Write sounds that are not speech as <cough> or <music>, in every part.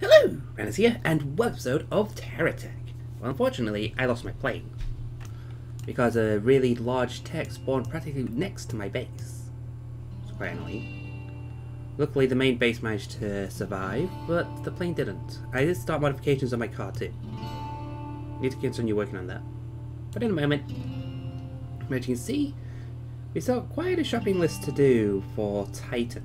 Hello, Ranos here, and welcome episode of TerraTech. Well, unfortunately, I lost my plane. Because a really large tech spawned practically next to my base. It's quite annoying. Luckily, the main base managed to survive, but the plane didn't. I did start modifications on my car too. Need to continue working on that. But in a moment, as you can see, we still got quite a shopping list to do for Titan.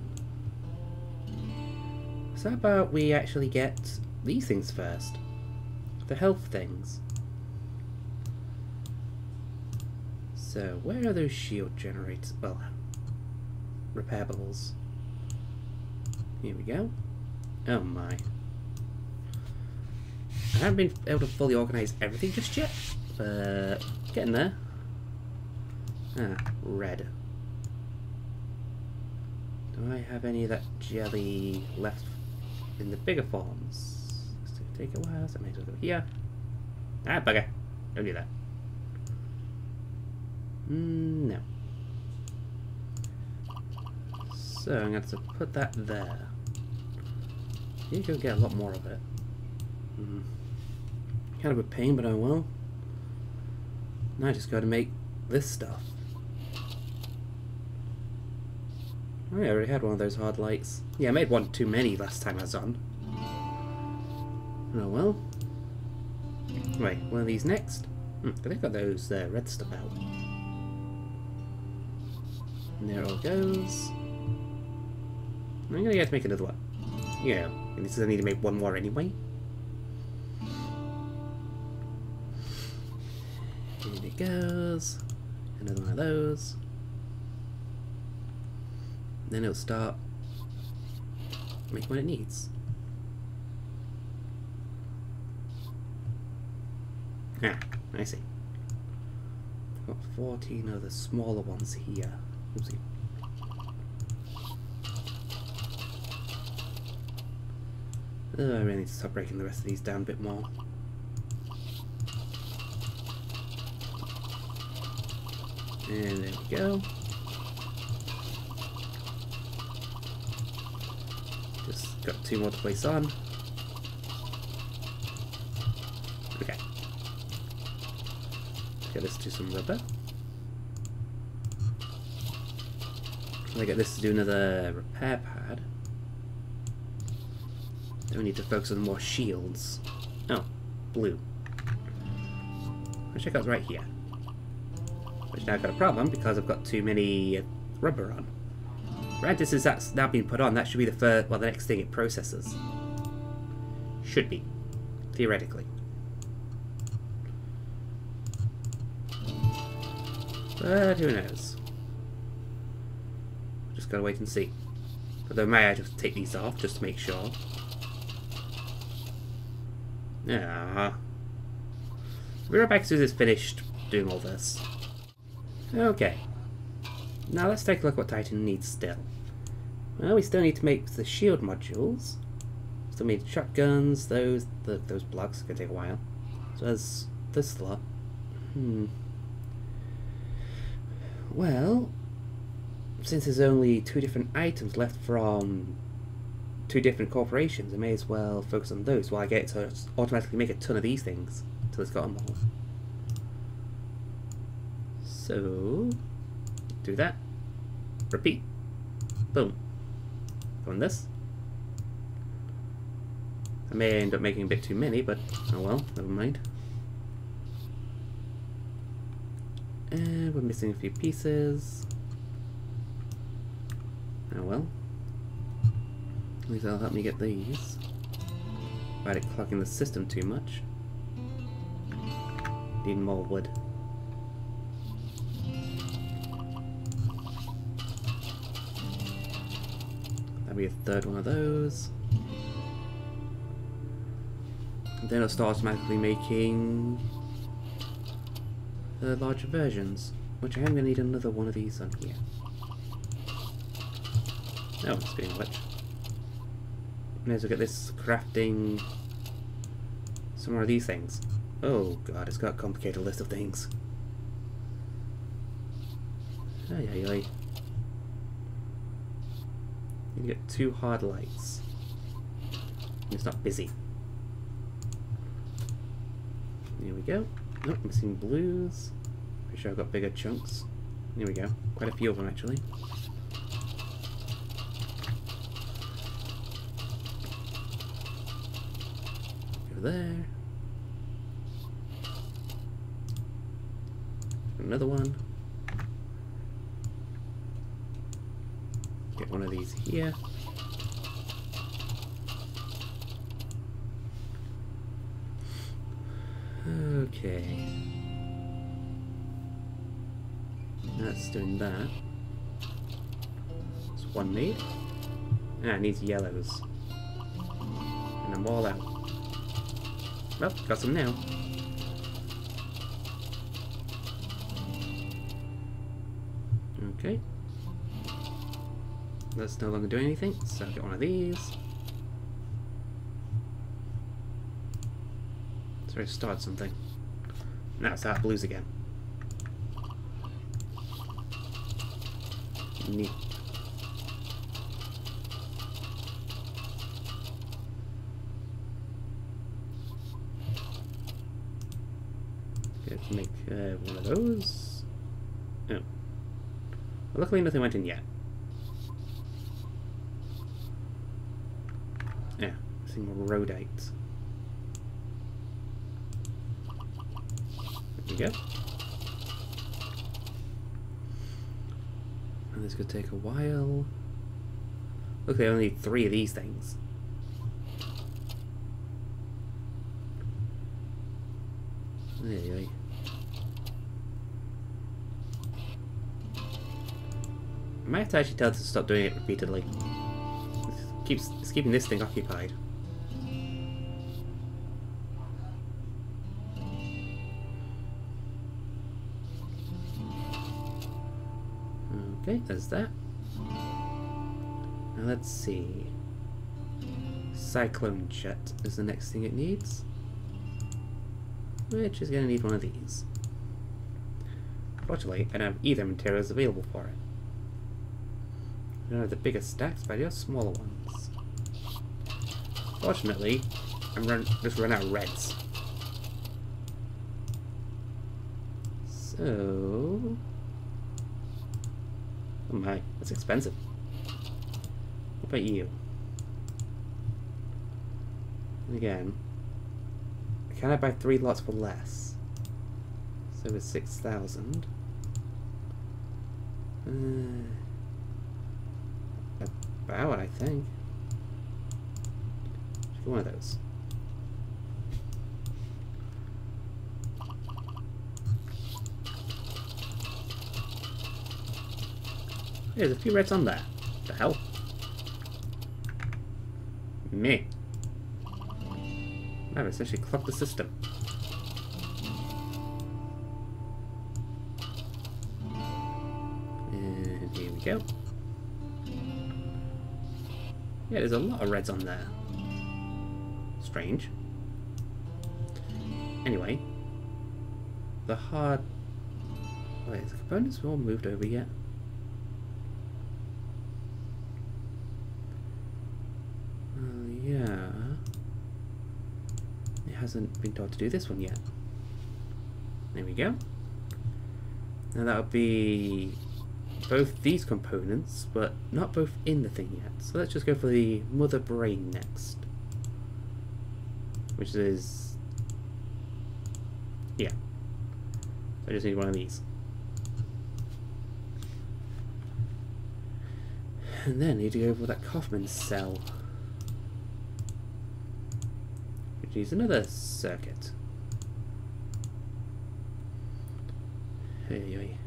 How about we actually get these things first? The health things. So, where are those shield generators? Well, repairables. Here we go. Oh my. I haven't been able to fully organise everything just yet, but getting there. Ah, red. Do I have any of that jelly left in the bigger forms? It's going to take a while, so I may as well go here. Ah, bugger. Don't do that. Mm, no. So I'm going to put that there. You can get a lot more of it. Mm. Kind of a pain, but I will. Now I just got to make this stuff. Oh, yeah, I already had one of those hard lights. Yeah, I made one too many last time I was on. Oh well. Right, one of these next. Hmm, they've got those uh, red stuff out. And there all goes. I'm gonna get to make another one. Yeah, this is I need to make one more anyway. Here it goes. Another one of those. Then it'll start make what it needs. Ah, I see. Got 14 of the smaller ones here. Oopsie. Oh, I really need to stop breaking the rest of these down a bit more. And there we go. Just got two more to place on. Okay. Get this to some rubber. I get this to do another repair pad. Then we need to focus on more shields. Oh, blue. I'll check out right here. Which now I've got a problem because I've got too many rubber on. Right, this is that's now being put on. That should be the first, well, the next thing it processes. Should be, theoretically. But who knows? Just gotta wait and see. Then may I just take these off just to make sure. Yeah. Soon as it's finished doing all this. Okay. Now let's take a look what Titan needs still. Well, we still need to make the shield modules. Still need shotguns, those the, those blocks, gonna take a while. So there's this lot. Hmm. Well, since there's only two different items left from two different corporations, I may as well focus on those while I get to automatically make a ton of these things until it's got. So, do that. Repeat. Boom. On this. I may end up making a bit too many, but oh well, never mind. And we're missing a few pieces. Oh well. At least that'll help me get these. It clogging the system too much. Need more wood. That'll be a third one of those. And then it'll start automatically making the larger versions, which I am going to need another one of these on here. Oh, speaking of which. May as well get this crafting some more of these things. Oh god, it's got a complicated list of things. Ay ay ay. You get two hard lights. It's not busy. Here we go. Nope, missing blues. Pretty sure I've got bigger chunks. Here we go. Quite a few of them, actually. Over there. Another one. One of these here. Okay. That's doing that. It's one made. Ah, it needs yellows. And I'm all out. Well, got some now. Okay. That's no longer doing anything, so get one of these. So I start something. Now it's out blues again. Neat. Let's make uh, one of those. Oh. Well, luckily nothing went in yet. Rodite. There we go. And this could take a while. Look, they only need three of these things. Anyway. I might have to actually tell it to stop doing it repeatedly. It keeps it's keeping this thing occupied. There's that. Now let's see. Cyclone jet is the next thing it needs. Which is going to need one of these. Fortunately, I don't have either materials available for it. I don't have the biggest stacks, but I do have smaller ones. Fortunately, I'm run just run out of reds. So... Oh my, that's expensive. What about you? And again, can I buy three lots for less? So it's 6,000. Uh, about, I think. One of those. There's a few reds on there. The hell? Me. I've essentially clocked the system. And here we go. Yeah, there's a lot of reds on there. Strange. Anyway. The hard... Wait, the components all moved over yet? Uh, yeah. It hasn't been told to do this one yet. There we go. Now that would be both these components, but not both in the thing yet. So let's just go for the mother brain next. Which is... Yeah. I just need one of these. And then need to go for that Kaufman cell. Needs another circuit. Anyway.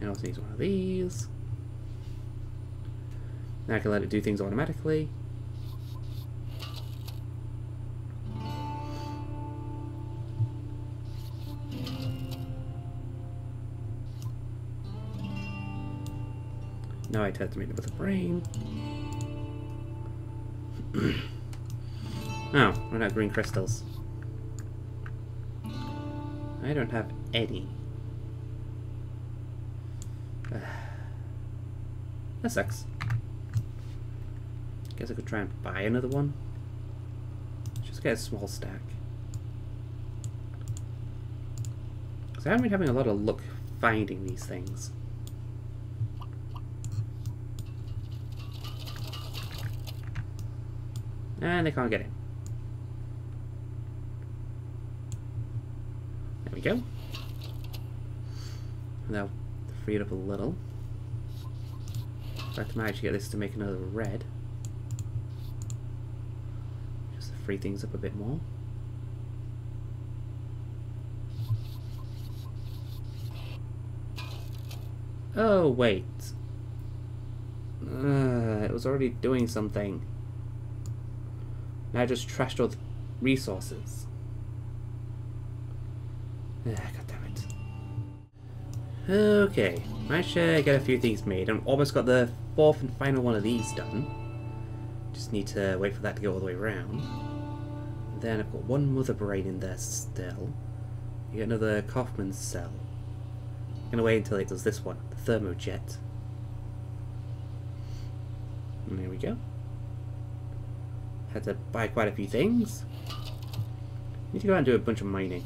It also needs one of these. Now I can let it do things automatically. Now I terminate it with a brain. <clears throat> oh, run out green crystals. I don't have any. <sighs> that sucks. Guess I could try and buy another one. Just get a small stack. Because I haven't been having a lot of luck finding these things. And they can't get in. There we go. Now, free it up a little. In fact, I might actually get this to make another red. Just to free things up a bit more. Oh, wait. Uh, it was already doing something. Now I just trashed all the resources. Ah, God damn it. Okay, managed to get a few things made. and almost got the fourth and final one of these done. Just need to wait for that to go all the way around. Then I've got one mother brain in there still. You get another Kaufman cell. I'm gonna wait until it does this one, the thermojet. And there we go. Had to buy quite a few things. Need to go out and do a bunch of mining.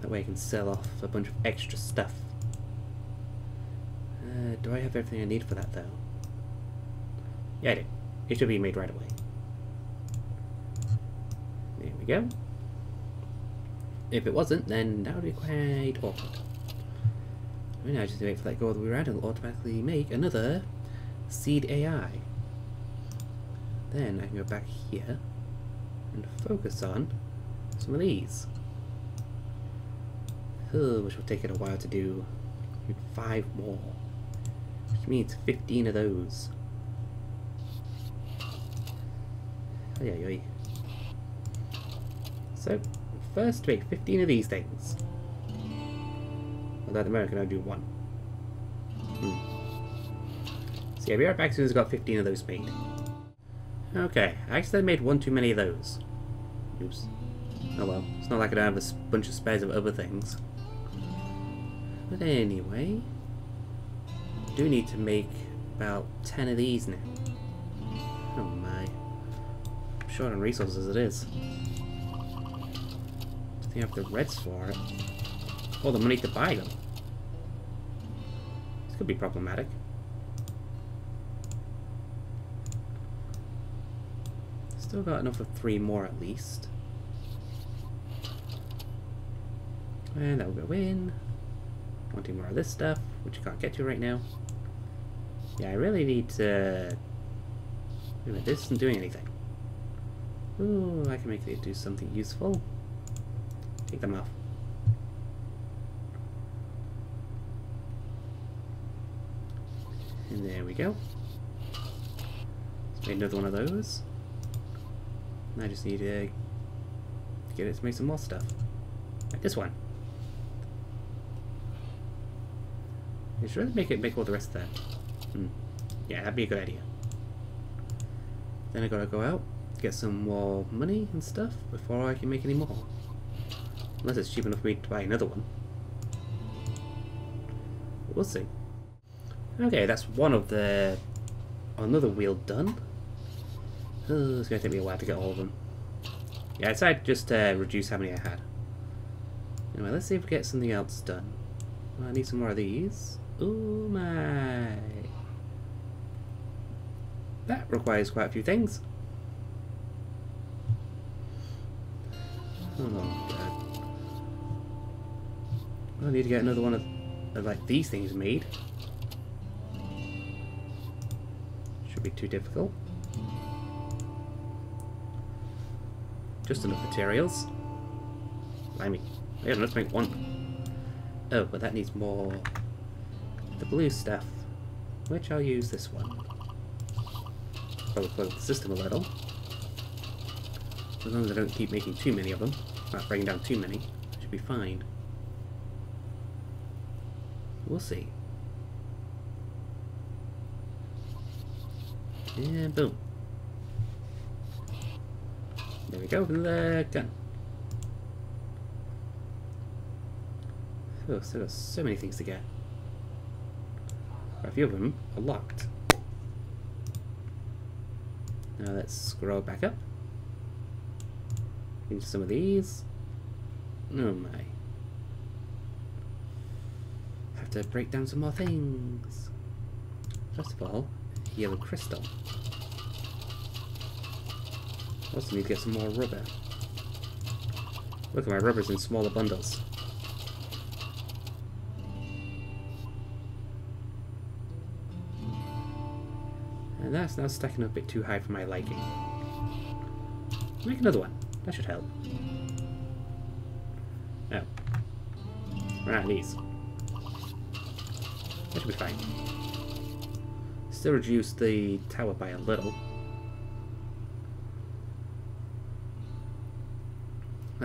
That way I can sell off a bunch of extra stuff. Uh, do I have everything I need for that though? Yeah, I do. It should be made right away. There we go. If it wasn't, then that would be quite awkward. I mean, I just wait for that go all the way around, it'll automatically make another seed AI. Then I can go back here and focus on some of these. Oh, which will take it a while to do. Five more. Which means 15 of those. Oh, yeah, yeah. So, first make 15 of these things. Although at the moment I can only do one. Hmm. So yeah, be right back as soon as I've got 15 of those made. Okay, I actually made one too many of those. Oops. Oh well, it's not like I don't have a bunch of spares of other things. But anyway, I do need to make about 10 of these now. Oh my. I'm short on resources as it is. I think I have the reds for it. Or the money to buy them. This could be problematic. Still got enough for three more at least. And that will go in. Wanting more of this stuff, which I can't get to right now. Yeah, I really need to... Wait this isn't doing anything. Ooh, I can make it do something useful. Take them off. And there we go. Let's make another one of those. I just need to get it to make some more stuff. Like this one. I should really make it make all the rest of that. Hmm. Yeah, that'd be a good idea. Then I gotta go out, get some more money and stuff before I can make any more. Unless it's cheap enough for me to buy another one. We'll see. Okay, that's one of the... Another wheel done. Oh, it's going to take me a while to get all of them. Yeah, I decided just to uh, reduce how many I had. Anyway, let's see if we get something else done. Well, I need some more of these. Oh my... That requires quite a few things. Oh god. I need to get another one of, of like these things made. Should be too difficult. Just enough materials. I have enough to make one. Oh, but that needs more... The blue stuff. Which I'll use this one. Oh, Probably plug the system a little. As long as I don't keep making too many of them. Not breaking down too many. Should be fine. We'll see. And boom. There we go, the gun. Oh, still got so many things to get. A few of them are locked. Now let's scroll back up into some of these. Oh my. Have to break down some more things. First of all, yellow crystal. Also need to get some more rubber. Look at my rubbers in smaller bundles. And that's now stacking up a bit too high for my liking. Make another one. That should help. Oh. Right, these. That should be fine. Still reduce the tower by a little.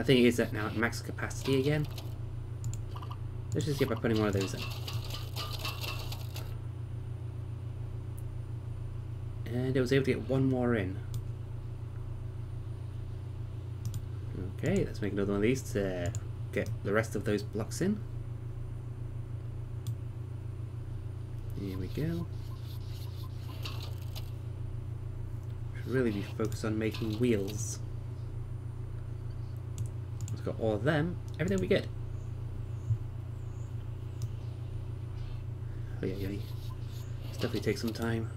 I think it is at now at max capacity again. Let's just get by putting one of those in. And it was able to get one more in. Okay, let's make another one of these to get the rest of those blocks in. Here we go. Should really be focused on making wheels. Got all of them. Everything we get. Oh yeah, yeah. This definitely takes some time.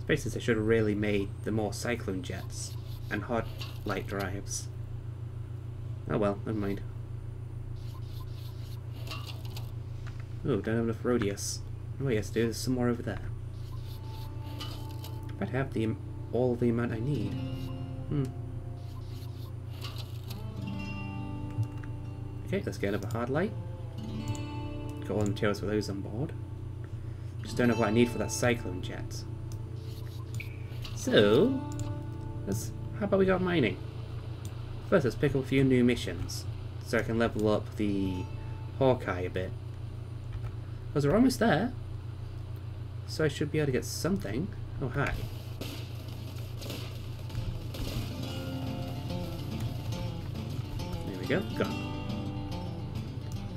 Spaces I should have really made the more cyclone jets and hard light drives. Oh well, never mind. Oh, don't have enough Rodius. Oh yes, there's some more over there. I'd have the all the amount I need. Hmm. Okay, let's get another hard light. Got all the materials for those on board. Just don't know what I need for that cyclone jet. So, let's, how about we go mining? First, let's pick up a few new missions, so I can level up the Hawkeye a bit. Because we're almost there, so I should be able to get something. Oh, hi. There we go, gone.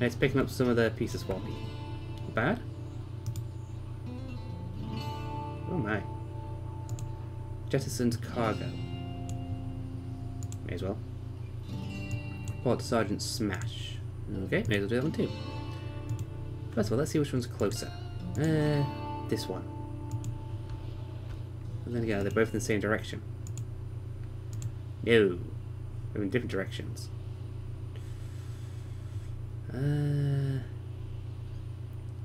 And it's picking up some of the pieces me. Not bad. Oh my. Jettison's cargo. May as well. To Sergeant Smash. Okay, may as well do that one too. First of all, let's see which one's closer. Uh, this one. And then again, they're both in the same direction. No. They're in different directions. Uh,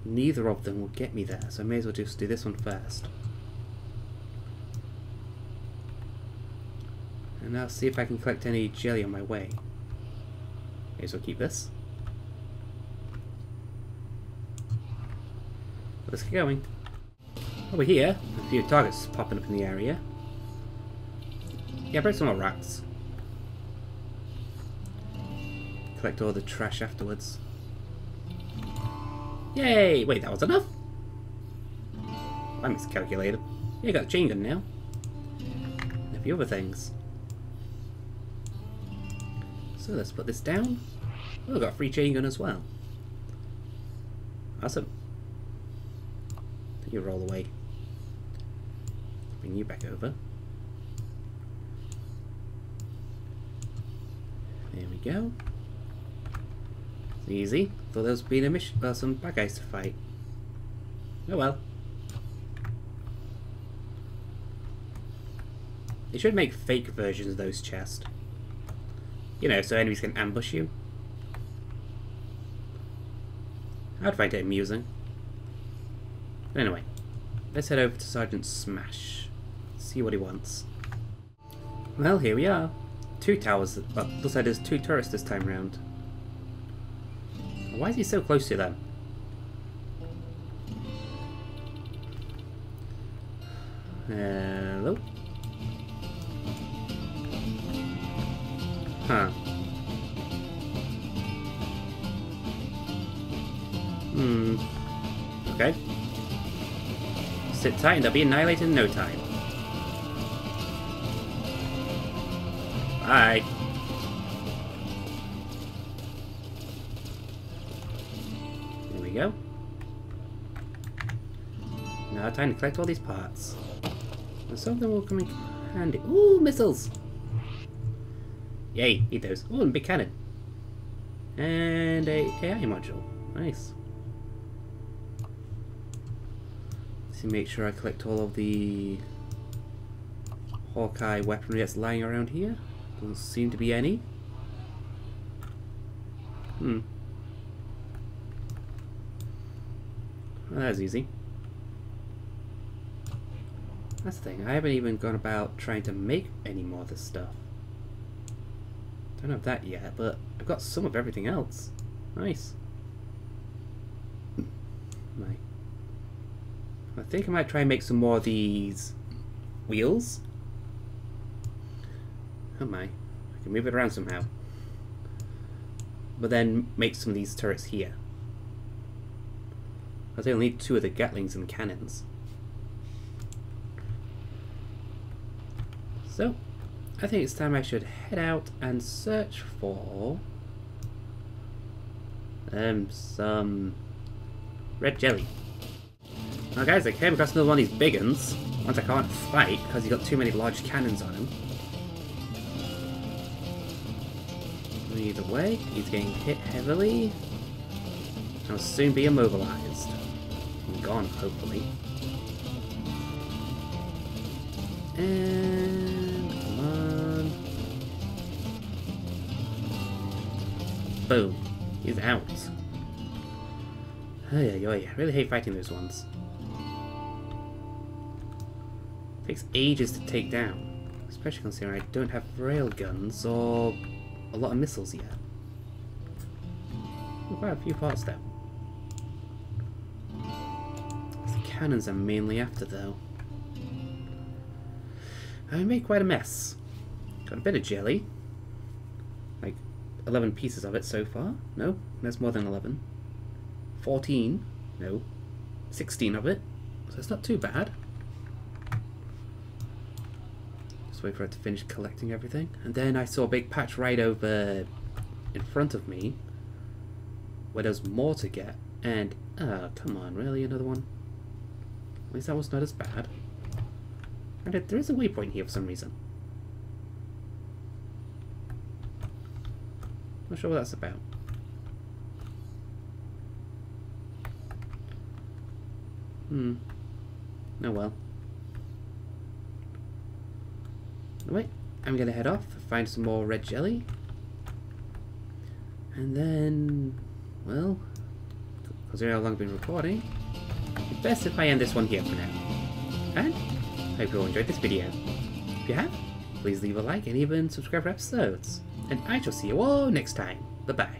neither of them will get me there, so I may as well just do this one first. And I'll see if I can collect any jelly on my way. May as well keep this. Let's get going. Over here, a few targets popping up in the area. Yeah, break some more racks. Collect all the trash afterwards. Yay! Wait, that was enough? I miscalculated. Yeah, got a chain gun now. And a few other things. So let's put this down. Oh, got a free chain gun as well. Awesome. You roll away. Bring you back over. There we go. Easy. Thought there was been a mission, well, uh, some bad guys to fight. Oh well. They should make fake versions of those chests. You know, so enemies can ambush you. I'd find it amusing. Anyway, let's head over to Sergeant Smash. See what he wants. Well, here we are. Two towers. Well, looks like there's two turrets this time round. Why is he so close to them? Hello? Huh. Hmm. Okay. Sit tight and they'll be annihilated in no time. Bye. We go. Now time to collect all these parts. And some of them will come in handy. Ooh, missiles! Yay, eat those. Ooh, and big cannon. And a AI module. Nice. To make sure I collect all of the Hawkeye weaponry that's lying around here. Doesn't seem to be any. Hmm. Well, that's easy. That's the thing, I haven't even gone about trying to make any more of this stuff. Don't have that yet, but I've got some of everything else. Nice. My. I think I might try and make some more of these wheels. Oh my. I can move it around somehow. But then make some of these turrets here. I only need two of the Gatlings and cannons. So, I think it's time I should head out and search for um some red jelly. Now guys, I came across another one of these big ones. Ones I can't fight because he's got too many large cannons on him. Either way, he's getting hit heavily. I'll soon be immobilized. Gone, hopefully. And come on. Boom. He's out. Ay, ay, I really hate fighting those ones. Takes ages to take down. Especially considering I don't have railguns or a lot of missiles yet. Quite a few parts there. Cannons I'm mainly after though. I made quite a mess. Got a bit of jelly. Like 11 pieces of it so far. No, there's more than 11. 14. No. 16 of it. So it's not too bad. Just wait for it to finish collecting everything. And then I saw a big patch right over in front of me where there's more to get. And, uh, come on, really? Another one? At least that was not as bad. And there is a waypoint here for some reason. Not sure what that's about. Hmm. Oh well. Wait, I'm gonna head off, find some more red jelly. And then, well, because how long I've been recording, best if I end this one here for now. And I hope you all enjoyed this video. If you have, please leave a like and even subscribe for episodes. And I shall see you all next time. Bye bye.